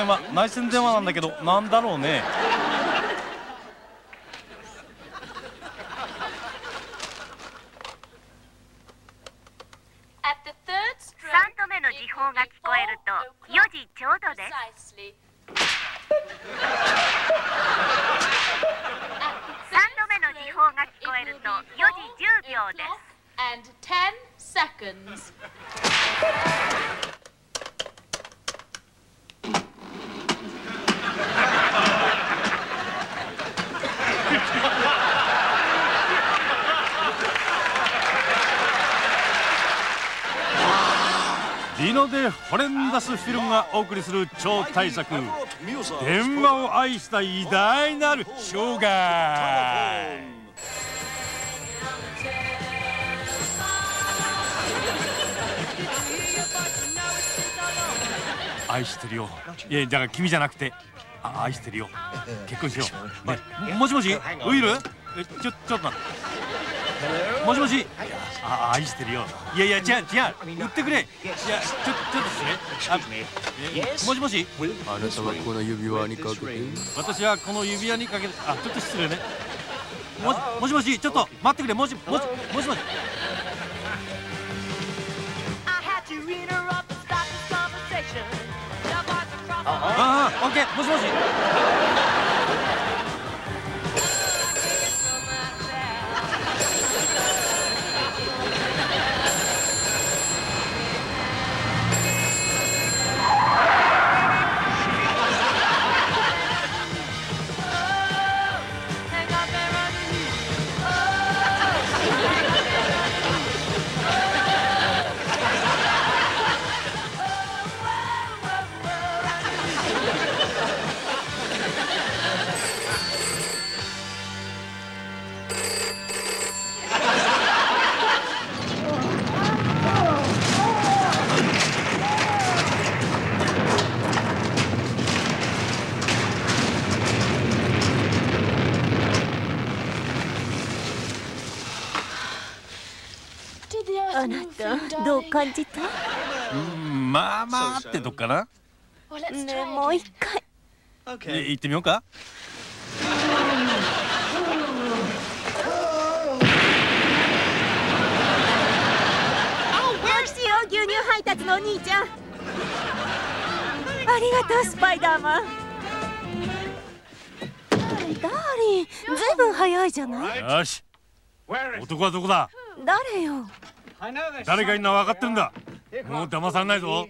に電話内線電話なんだけどなんだろうね。3度目の時報が聞こえると4時ちょうどで。す3度目の時報が聞こえると4時10秒ですリノでホレンダスフィルムがお送りする超大作。電話を愛した偉大なる生涯愛してるよ。いやだから君じゃなくて。あ愛してるよ。結婚しよう。ねもしもし？ウィルえちょちょっと待ってもしもし？あ愛してるよいやいや違う違う。売ってくれ。いやちょちょっとですねもしもし？あなたはこの指輪にかけて？私はこの指輪にかけてあちょっと失礼ね。もしもしもし？ちょっと待ってくれ。もしもしもしもし？ああオッケーもしもし？あなたどう感じた？うんまあまあってとこかな？ねえもう一回。え行ってみようか。よしよ牛乳配達のお兄ちゃん。ありがとうスパイダーマン。ダーリンずいぶん早いじゃない？よし。男はどこだ？誰よ？誰がいるのは分かってるんだ？もう騙されないぞ。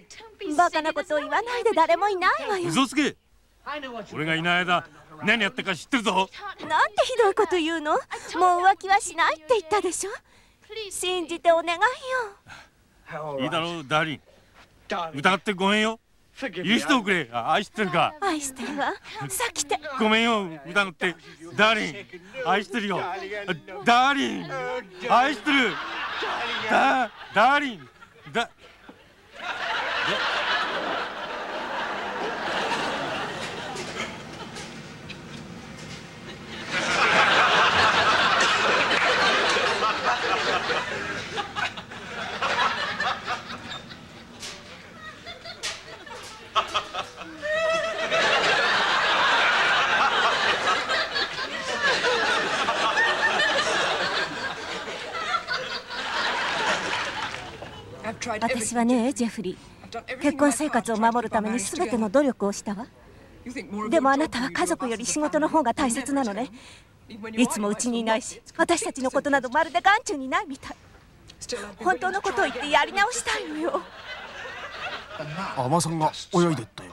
バカなことを言わないで誰もいないわよ。嘘つけ。俺がいない間何やってるか知ってるぞ。なんてひどいこと言うの？もう浮気はしないって言ったでしょ？信じてお願いよ。いいだろうダーリン。疑ってごめんよ。許しておくれ。あ愛してるか。愛してるわ。さっきて。ごめんよ疑って。ダーリン愛してるよ。ダーリン愛してるダダーリン。ダ私はねジェフリー。結婚生活を守るために全ての努力をしたわ。でもあなたは家族より仕事の方が大切なのね。いつもうちにいないし私たちのことなどまるで眼中にないみたい。本当のことを言ってやり直したいのよ。アマさんが泳いでったよ。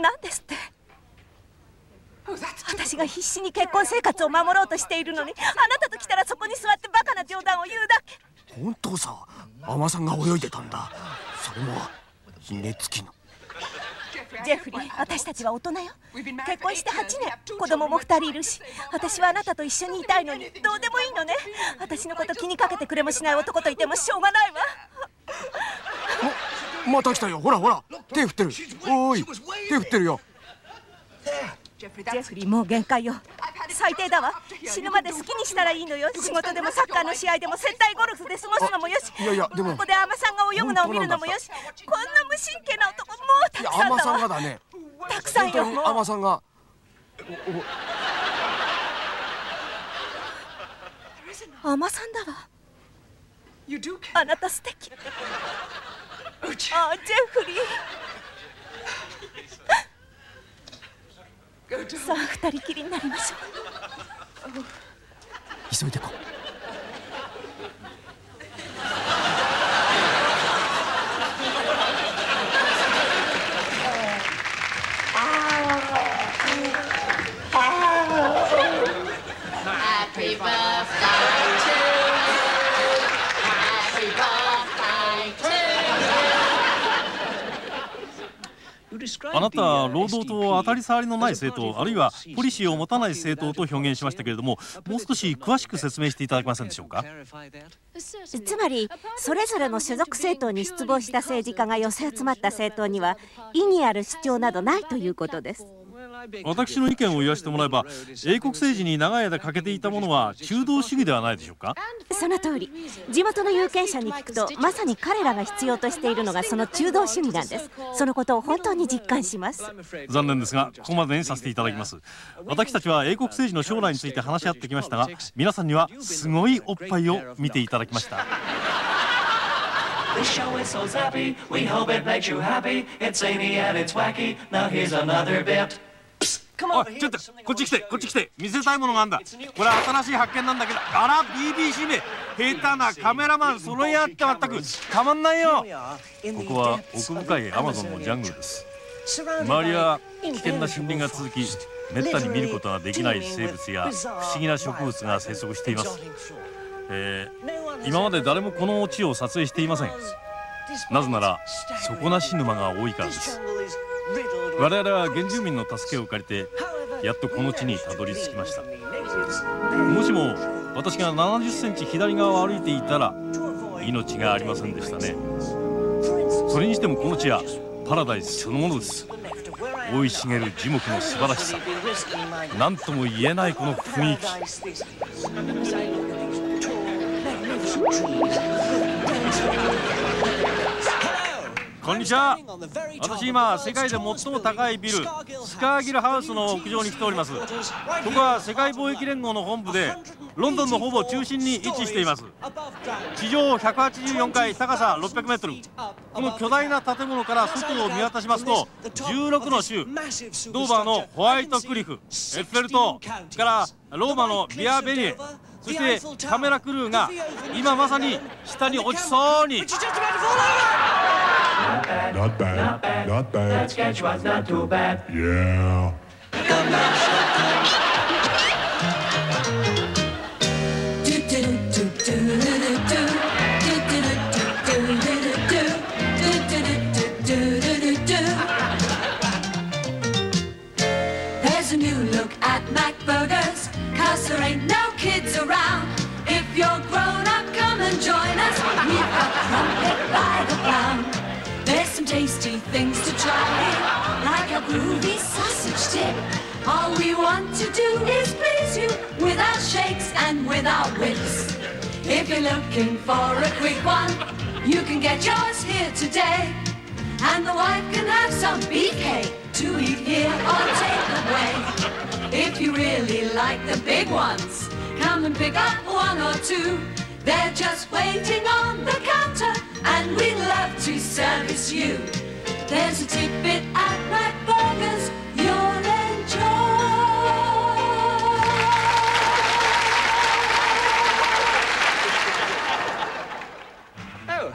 なんですって。私が必死に結婚生活を守ろうとしているのにあなたと来たらそこに座ってバカな冗談を言うだけ本当さアマさんが泳いでたんだ。それもひねつきの。ジェフリー私たちは大人よ。結婚して8年。子供も2人いるし私はあなたと一緒にいたいのにどうでもいいのね。私のこと気にかけてくれもしない男といてもしょうがないわ。また来たよ。ほらほら。手振ってる。おーい。手振ってるよ。ジェフリーもう限界よ最低だわ。死ぬまで好きにしたらいいのよ。仕事でもサッカーの試合でも接待ゴルフで過ごすのもよし。いやいやでもここで海女さんが泳ぐのを見るのもよし。こんな無神経な男もうたくさんだわ。さんがだねたくさんよ。本当さんが海女さんだわ。あなた素敵。あジェフリーさあ二人きりになりましょう。急いでこう。あなたは労働党を当たり障りのない政党あるいはポリシーを持たない政党と表現しましたけれどももう少し詳しく説明していただけませんでしょうか？つまりそれぞれの所属政党に失望した政治家が寄せ集まった政党には意義ある主張などないということです私の意見を言わせてもらえば英国政治に長い間欠けていたものは中道主義ではないでしょうか？その通り。地元の有権者に聞くとまさに彼らが必要としているのがその中道主義なんです。そのことを本当に実感します。残念ですがここまでにさせていただきます。私たちは英国政治の将来について話し合ってきましたが皆さんにはすごいおっぱいを見ていただきました。This show is so zappy, we hope it makes you happy. It's zany and it's wacky. Now here's another bit. おいちょっとこっち来てこっち来て。見せたいものがあんだ。これ新しい発見なんだけどあら BBC め下手なカメラマン揃いやってまったく。たまんないよ。ここは奥深いアマゾンのジャングルです。周りは危険な森林が続きめったに見ることができない生物や不思議な植物が生息しています、えー、今まで誰もこの地を撮影していません。なぜなら底なし沼が多いからです我々は原住民の助けを借りてやっとこの地にたどり着きました。もしも私が70センチ左側を歩いていたら命がありませんでしたね。それにしてもこの地はパラダイスそのものです。生い茂る樹木の素晴らしさ。何とも言えないこの雰囲気。こんにちは。私今世界で最も高いビルスカーギルハウスの屋上に来ております。ここは世界貿易連合の本部でロンドンのほぼ中心に位置しています。地上184階高さ600メートル。この巨大な建物から外を見渡しますと16の州ドーバーのホワイトクリフエッフェル塔からローマのビアベニエそしてカメラクルーが今まさに下に落ちそうに。Not bad. Not bad. Not bad. That sketch was not too bad. Yeah. Try, like a groovy sausage dip. All we want to do is please you with our shakes and with our whips. If you're looking for a quick one, you can get yours here today. And the wife can have some BK to eat here or take away. If you really like the big ones, come and pick up one or two. They're just waiting on the counter, and we'd love to service you. There's a tidbit at Mac Burgers. You'll enjoy.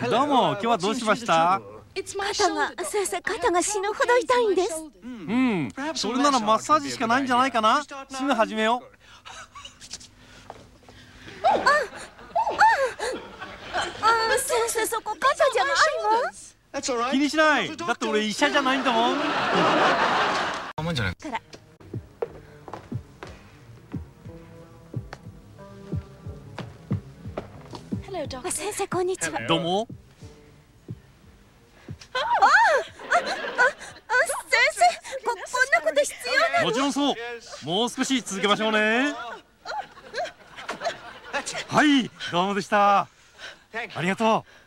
どうも今日はどうしました肩が先生肩が死ぬほど痛いんですうんそれならマッサージしかないんじゃないかなすぐ始めようあ先生そこ肩じゃないわ気にしない。だって俺医者じゃないんだもん。からあ先生こんにちは。どうも。ああああ先生ここんなこと必要なの？もちろんそう。もう少し続けましょうね。はいどうもでした。ありがとう